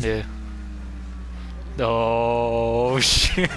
Yeah. Oh shit.